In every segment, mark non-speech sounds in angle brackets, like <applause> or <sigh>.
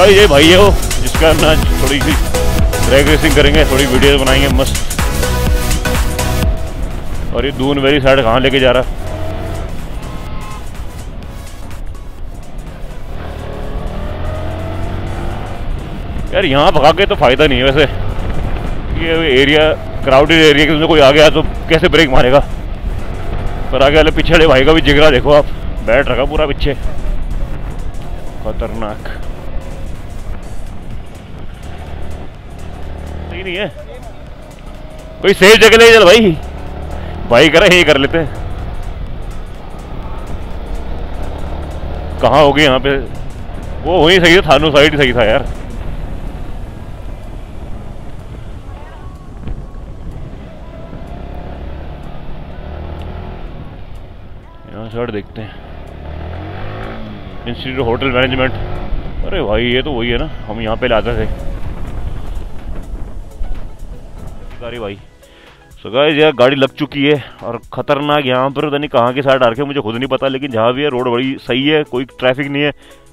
भाई, ये भाई है वो, जिसका ना थोड़ी सी ड्रैग रेसिंग करेंगे, थोड़ी वीडियो बनाएँगे, मस्त। और ये दून मेरी साइड कहाँ लेके जा रहा? यार, यहाँ भगा के तो फ़ायदा नहीं है वैसे। ये एरिया क्राउडेड एरिया के कोई आ गया तो कैसे ब्रेक मारेगा? पर आगे वाले पिछड़े भाई का भी जिगरा देखो आप। बैठ रखा पूरा पीछे। खतरनाक। नहीं है। कोई सेफ़ जगह ले चल भाई। भाई करे, यही कर लेते कहाँ हो गई यहाँ पे? वो वहीं सही था, थानू साइड सही था यार। साइड देखते हैं। इंस्टीट्यूट होटल मैनेजमेंट अरे भाई, ये तो वही है ना, हम यहाँ पे लाते थे। अरे भाई। सो गाइस यार गाड़ी लग चुकी है और खतरनाक यहाँ पर नहीं कहाँ की साइड आ रखे मुझे खुद नहीं पता, लेकिन जहाँ भी है रोड बड़ी सही है, कोई ट्रैफ़िक नहीं है।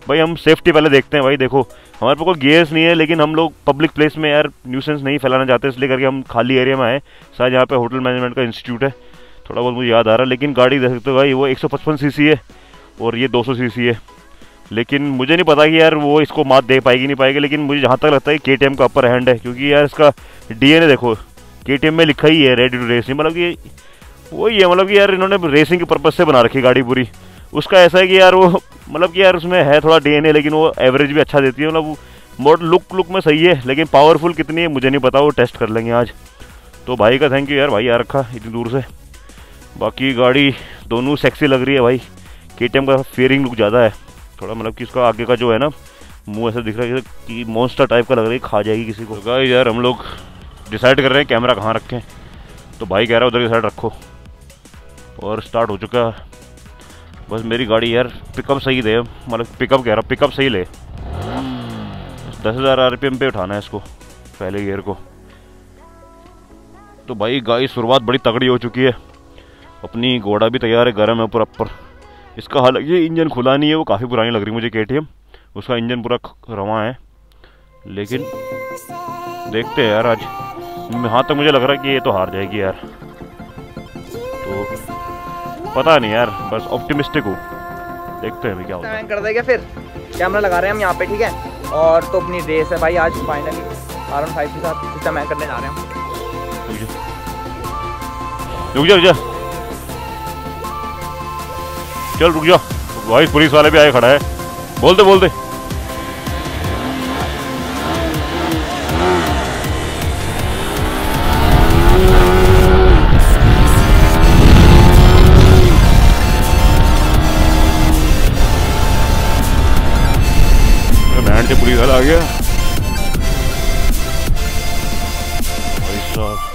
भाई हम सेफ्टी पहले देखते हैं भाई, देखो। हमारे पास कोई गेयर्स नहीं है, लेकिन हम लोग पब्लिक प्लेस में यार न्यूसेंस नहीं फैलाना चाहते, इसलिए करके हम खाली एरिया में आए शायद यहाँ पे होटल मैनेजमेंट का इंस्टीट्यूट है। थोड़ा बहुत मुझे याद आ रहा है, लेकिन गाड़ी देख सकते हो भाई, वो एक सीसी है और ये दो सीसी है। लेकिन मुझे नहीं पता कि यार वो इसको मात दे पाएगी, नहीं पाएगी, लेकिन मुझे जहाँ तक लगता है के का अपर हैंड है, क्योंकि यार इसका डी देखो। के में लिखा ही है रेडी टू रेस मतलब कि वही है मतलब कि यार इन्होंने रेसिंग के पर्पज से बना रखी गाड़ी पूरी। उसका ऐसा है कि यार वो मतलब कि यार उसमें है थोड़ा डीएनए लेकिन वो एवरेज भी अच्छा देती है। मतलब मोड लुक लुक में सही है, लेकिन पावरफुल कितनी है, मुझे नहीं पता, वो टेस्ट कर लेंगे आज। तो भाई का थैंक यू यार, भाई आ रखा इतनी दूर से। बाकी गाड़ी दोनों सेक्सी लग रही है भाई। के का फेयरिंग लुक ज़्यादा है। थोड़ा मतलब कि उसका आगे का जो है ना, मुँह ऐसा दिख रहा है कि मॉन्स्टर टाइप का लग रहा है खा जाएगी किसी को। तो यार, हम लोग डिसाइड कर रहे हैं कैमरा कहाँ रखें। तो भाई कह रहा है उधर की साइड रखो। और स्टार्ट हो चुका है। बस मेरी गाड़ी यार पिकअप सही दे। मतलब पिकअप कह रहा पिकअप सही ले। दस हज़ार आर पी एम पे उठाना है इसको, पहले गियर को। तो भाई गाड़ी शुरुआत बड़ी तगड़ी हो चुकी है। अपनी घोड़ा भी तैयार है, गर्म है पूरा पर इसका ये इंजन खुला नहीं है, वो काफ़ी पुरानी लग रही मुझे के उसका इंजन पूरा रवा है। लेकिन देखते हैं यार आज। हाँ तो मुझे लग रहा है कि ये तो हार जाएगी यार। तो पता नहीं यार बस ऑप्टिमिस्टिक हूँ। देखते हैं क्या होता है। कर देगा फिर। कैमरा लगा रहे हैं हम यहाँ पे ठीक है? और तो अपनी रेस है भाई आज फाइनली आर वन फाइव के साथ सिस्टम मैं करने जा रहे हैं रुक जा। रुक जा चल रुक जा। भाई पुलिस वाले भी आए खड़ा है। बोलते बोलते बैंड से वाला आ गया भाई साहब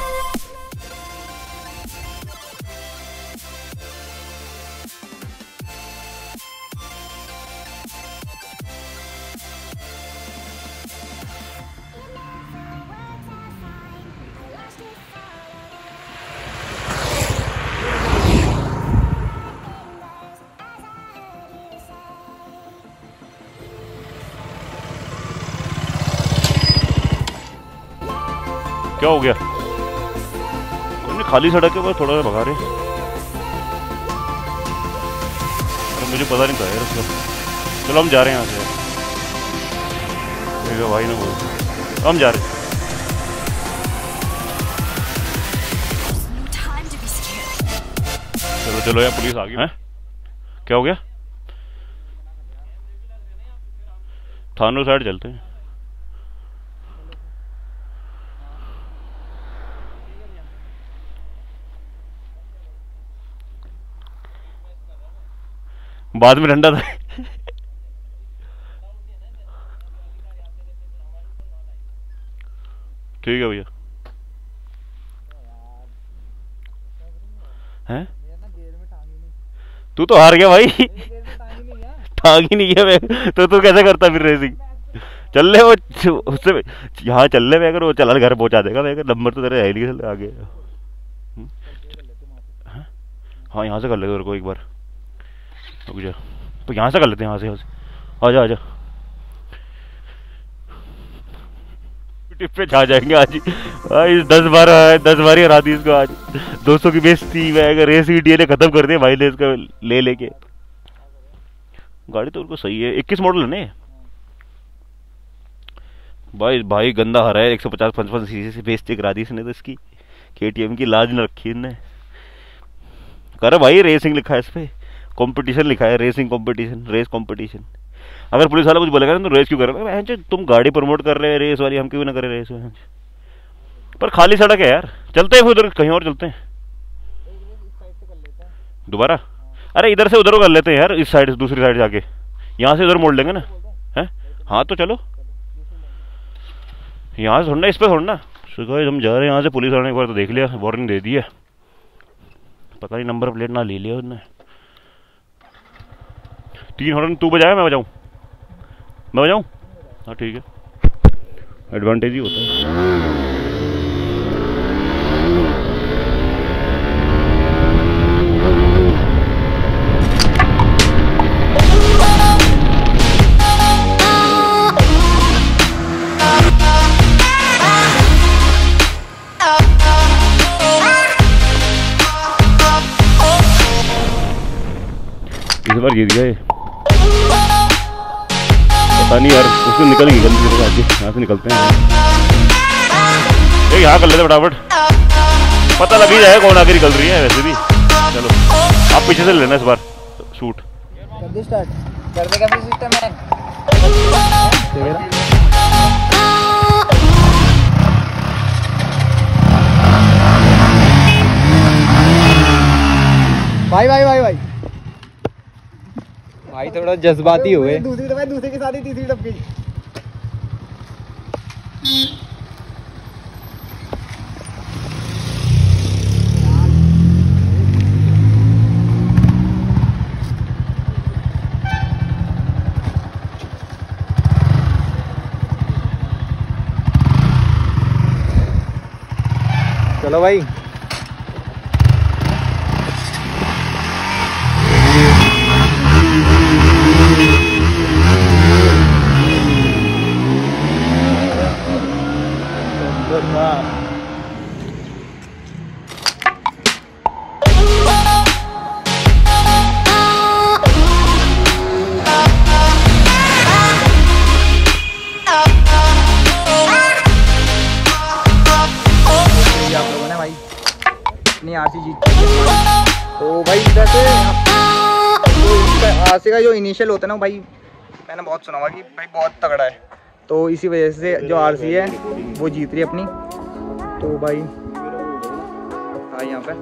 क्या हो गया? खाली सड़क है बस थोड़ा सा भगा रहे अरे मुझे पता नहीं था यार चलो हम जा रहे हैं यहाँ से। भाई ने बोल। हम जा रहे हैं। चलो चलो यार, पुलिस आ गई। है? क्या हो गया? थानों साइड चलते हैं। बाद में ठंडा था। ठीक है भैया। हैं? तू तो हार गया भाई। टांग ही नहीं है। तो तू कैसे करता फिर रेसिंग चल ले वो, उससे यहाँ चल ले मैं अगर वो चला घर पहुँचा देगा, मैं नंबर तो तेरे आगे। हम्म। हाँ यहाँ से कर लेगा को एक बार। रुक जा। तो यहाँ से कर लेते हैं यहाँ से यहाँ से। आ जा आ जा। टिप पे छा जाएँगे आज भाई दस बारह दस बार ही हरा दी इसको आज। दो सौ की बेचती मैं रेस की डीएनए खत्म कर दिया भाई ले इसका ले लेके। गाड़ी तो उनको सही है। इक्कीस मॉडल है ना भाई भाई गंदा हरा है एक सौ पचास पचपन सी से बेचती करा दी इसने तो इसकी। के की लाज न रखी इनने। कर भाई रेसिंग लिखा है इस पे। कंपटीशन लिखा है रेसिंग कंपटीशन रेस कंपटीशन अगर पुलिस वाला कुछ बोलेगा ना तो रेस क्यों कर रहे हैं? तुम गाड़ी प्रमोट कर रहे हैं रेस वाली, हम क्यों ना करें रेस पर खाली सड़क है यार। चलते हैं उधर, कहीं और चलते हैं। दोबारा? अरे इधर से उधर कर लेते हैं यार, इस साइड से, दूसरी साइड जाके। यहाँ से उधर मोड़ लेंगे ना? है? हाँ तो चलो। यहाँ से छोड़ना इस पर छोड़ना सुबह हम जा रहे हैं यहाँ से, पुलिस वाले एक बार तो देख लिया वार्निंग दे दी है। पता नहीं नंबर प्लेट ना ले लिया उसने तीन हॉर्न तू बजाया मैं बजाऊँ? मैं बजाऊँ? हाँ ठीक है। एडवांटेज ही होता है। इस बार जीत गया ये पता नहीं यार उसमें निकल गई गंदी जगह आगे यहाँ से निकलते हैं। एक यहाँ कर लेते फटाफट। पता लग ही जाए कौन आगे निकल रही है, वैसे भी। चलो, आप पीछे से लेना इस बार, शूट। भाई भाई भाई भाई। भाई थोड़ा जज्बाती हुए। दूसरी दफ़ा दूसरे के साथ ही तीसरी टप गई चलो भाई। से आरसी का जो इनिशियल होता है ना, भाई, मैंने बहुत सुना हुआ कि भाई बहुत तगड़ा है। तो इसी वजह से जो आरसी है, वो जीत रही है अपनी। तो भाई हाँ यहाँ पे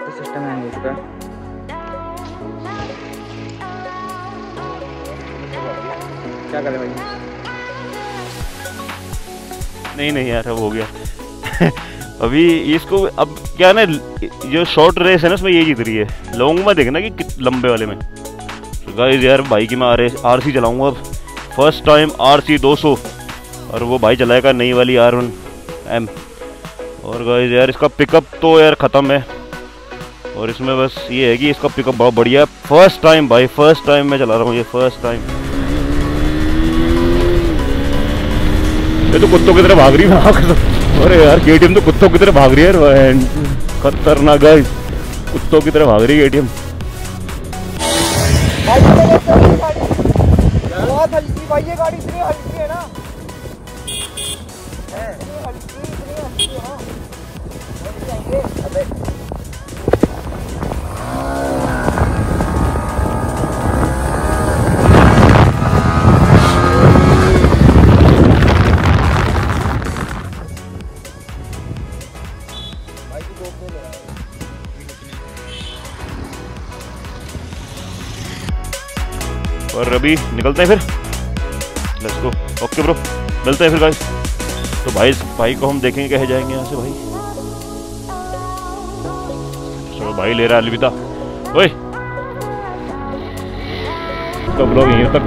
तो सिस्टम हो है। क्या करें भाई? नहीं नहीं यार, अब हो गया। <laughs> अभी इसको अब क्या ना, जो शॉर्ट रेस है ना, उसमें ये जीत रही है। लॉन्ग में देखना कि लंबे वाले में। तो गाइस यार भाई की मैं आर आर सी चलाऊँगा अब। फ़र्स्ट टाइम आर सी दो सौ। और वो भाई चलाएगा नई वाली आर वन एम और गाइस यार, इसका पिकअप तो यार ख़त्म है। और इसमें बस ये है कि इसका पिकअप बहुत बढ़िया है। फ़र्स्ट टाइम भाई फ़र्स्ट टाइम मैं चला रहा हूँ ये फ़र्स्ट टाइम ये तो कुत्तों की तरह भाग रही है। <laughs> अरे यार केटीएम तो कुत्तों की तरह भाग रही है खतरनाक गाइस कुत्तों की तरह भाग रही है एटीएम भाई, ये गाड़ी इतनी हल्की है ना है हल्की, इतनी हल्की है हाँ। और अभी निकलते हैं फिर? लेट्स गो ओके ब्रो मिलते हैं फिर गाइस तो भाई भाई को हम देखेंगे, कहे जाएँगे यहाँ से, भाई। चलो, भाई ले रहा है अलविदा। ओए! इसका ब्लॉग यहीं तक?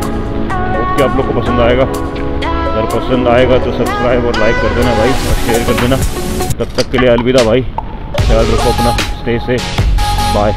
होप कि आप लोग को पसंद आएगा। अगर पसंद आएगा तो सब्सक्राइब और लाइक कर देना, भाई, और शेयर कर देना। तब तक के लिए अलविदा, भाई। ख्याल रखो अपना। स्टे से बाय